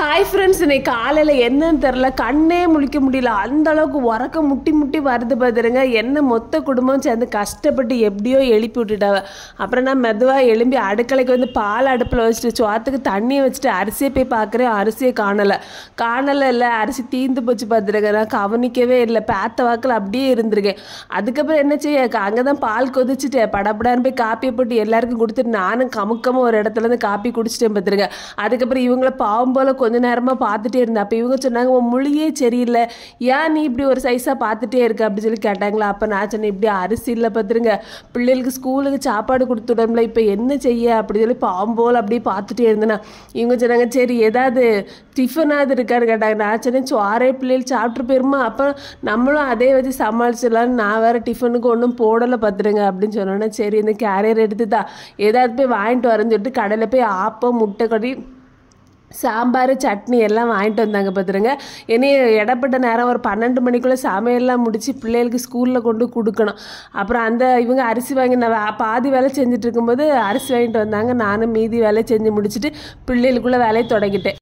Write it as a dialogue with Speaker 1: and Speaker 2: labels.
Speaker 1: Hi friends இன்னைக்கு காலையில் என்னன்னு தெரில கண்ணே முழிக்க முடியல. அந்த அளவுக்கு உறக்க முட்டி முட்டி வருது பார்த்துருங்க என்ன மொத்த குடும்பம் சேர்ந்து கஷ்டப்பட்டு எப்படியோ எழுப்பி விட்டுட்டாவ அப்புறம் நான் மெதுவாக எழும்பி அடுக்கலைக்கு வந்து பால் அடுப்பில் வச்சுட்டு சோத்துக்கு தண்ணியை வச்சுட்டு அரிசியை போய் பார்க்குறேன் அரிசியை காணலை. காணலை இல்லை. அரிசி தீந்து போச்சு பார்த்துருங்க நான் கவனிக்கவே இல்லை. பேத்த வாக்கில் அப்படியே இருந்திருக்கேன். அதுக்கப்புறம் என்ன செய்ய? அங்கே தான் பால் கொதிச்சுட்டேன். படப்படான்னு போய் காப்பியை போட்டு எல்லாருக்கும் கொடுத்துட்டு நானும் கமுக்கமாக ஒரு இடத்துல இருந்து காப்பி குடிச்சிட்டேன் பார்த்துருங்க அதுக்கப்புறம் இவங்கள பாவம் போல் கொஞ்ச நேரமாக பார்த்துட்டே இருந்தேன். அப்போ இவங்க சொன்னாங்க உன் மொழியே சரியில்லை. ஏன் நீ இப்படி ஒரு சைஸாக பார்த்துட்டே இருக்க? அப்படின்னு சொல்லி கேட்டாங்களா. அப்போ நான் சொன்னேன் இப்படி அரிசி இல்லை பார்த்துருங்க. பிள்ளைகளுக்கு ஸ்கூலுக்கு சாப்பாடு கொடுத்துடம்ல இப்போ என்ன செய்ய? அப்படி சொல்லி பாம்போல் அப்படியே பார்த்துட்டே இருந்தேன்னா இவங்க சொன்னாங்க சரி ஏதாவது டிஃபனாவது இருக்கான்னு கேட்டாங்க. நான் சொன்னேன் சோறே பிள்ளைகள் சாப்பிட்டு போயிருமா? அப்போ நம்மளும் அதே வச்சு சமாளிச்சிடலான்னு நான் வேறு டிஃபனுக்கு ஒன்றும் போடலை பார்த்துருங்க அப்படின்னு சொன்னோன்னே சரி இந்த கேரியர் எடுத்து தான் ஏதாவது போய் வாங்கிட்டு வரேன்னு சொல்லிட்டு கடையில் போய் ஆப்பம் முட்டை கொடி சாம்பார் சட்னி எல்லாம் வாங்கிட்டு வந்தாங்க பார்த்துருங்க இனி இடப்பட்ட நேரம் ஒரு பன்னெண்டு மணிக்குள்ளே சமையல்லாம் முடித்து பிள்ளைகளுக்கு ஸ்கூலில் கொண்டு கொடுக்கணும். அப்புறம் அந்த இவங்க அரிசி வாங்கி நான் பாதி வேலை செஞ்சுட்டு இருக்கும்போது அரிசி வாங்கிட்டு வந்தாங்க. நானும் மீதி வேலை செஞ்சு முடிச்சுட்டு பிள்ளைகளுக்குள்ளே வேலையை தொடங்கிட்டேன்.